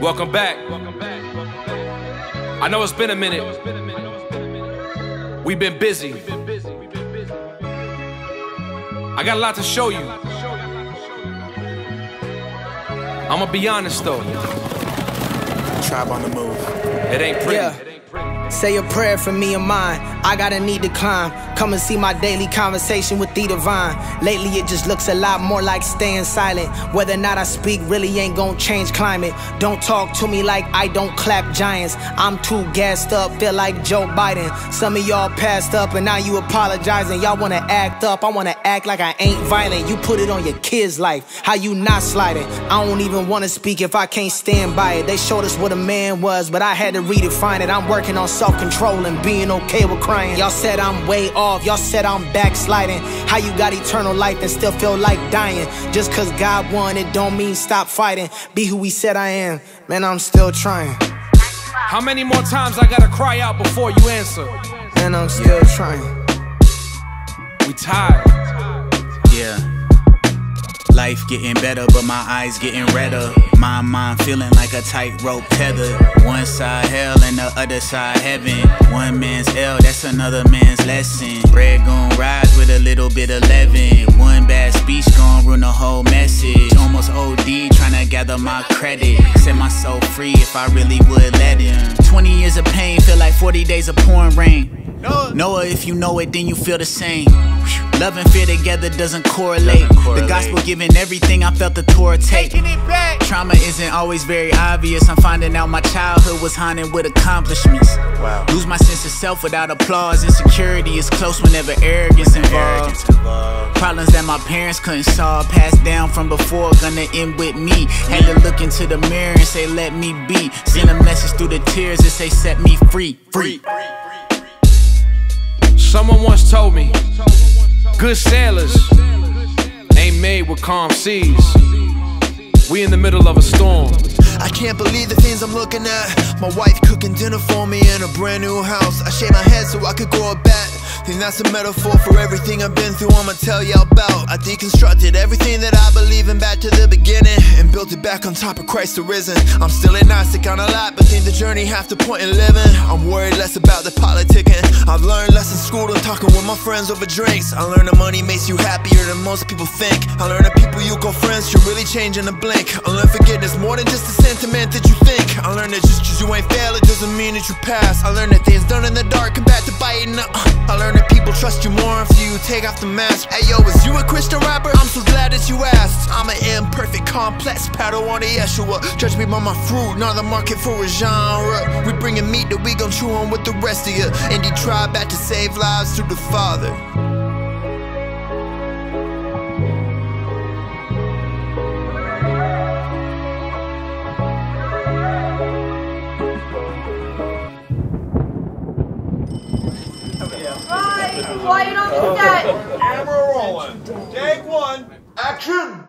Welcome back. I know it's been a minute. We've been busy. I got a lot to show you. I'ma be honest though. Tribe on the move. It ain't pretty. Yeah. Say a prayer for me and mine. I got a need to climb. Come and see my daily conversation with the divine. Lately, it just looks a lot more like staying silent. Whether or not I speak really ain't gonna change climate. Don't talk to me like I don't clap giants. I'm too gassed up, feel like Joe Biden. Some of y'all passed up and now you apologizing. Y'all wanna act up, I wanna act like I ain't violent. You put it on your kid's life. How you not sliding? I don't even wanna speak if I can't stand by it. They showed us what a man was, but I had to redefine it. I'm working on self control and being okay with crying. Y'all said I'm way off, y'all said I'm backsliding. How you got eternal life and still feel like dying? Just cause God won, it don't mean stop fighting. Be who He said I am, man, I'm still trying. How many more times I gotta cry out before you answer? Man, I'm still trying. We tired. Life getting better, but my eyes getting redder. My mind feeling like a tightrope tether. One side hell and the other side heaven. One man's L, that's another man's lesson. Rise with a little bit of leaven. One bad speech gon' ruin the whole message. Almost OD trying to gather my credit. Set my soul free if I really would let him. 20 years of pain feel like 40 days of pouring rain. Noah, if you know it, then you feel the same. Love and fear together doesn't correlate. The gospel giving everything I felt the Torah take. Trauma isn't always very obvious. I'm finding out my childhood was haunted with accomplishments. Wow. Lose my sense of self without applause. Insecurity is close whenever arrogance involved. Problems that my parents couldn't solve, passed down from before, gonna end with me. Had to look into the mirror and say, let me be. Send a message through the tears and say, set me free, free. Someone once told me, good sailors ain't made with calm seas. We in the middle of a storm. I can't believe the things I'm looking at. My wife cooking dinner for me in a brand new house. I shave my head so I could grow a bat. Think that's a metaphor for everything I've been through. I'ma tell y'all about. I deconstructed everything that I believe in back to the beginning and built it back on top of Christ the risen. I'm still agnostic on a lot, but think the journey half the point in living. I'm worried less about the politicking. I've learned less in school than talking with my friends over drinks. I learned that money makes you happier than most people think. I learned that people you call friends should really change in a blink. I learned forgiveness more than just the sentiment that you think. I learned that just cause you ain't fail, it doesn't mean that you pass. I learned that things done in the dark come back to biting. Uh, I learned that people trust you more after you take off the mask. Hey yo, is you a Christian glad that you asked. I'm an imperfect, complex paddle on the Yeshua. Judge me by my fruit, not the market for a genre. We bringing meat that we gon' chew on with the rest of you. Indie tribe back to save lives through the Father. Right, quiet on the set. Camera rolling. Take one. Action.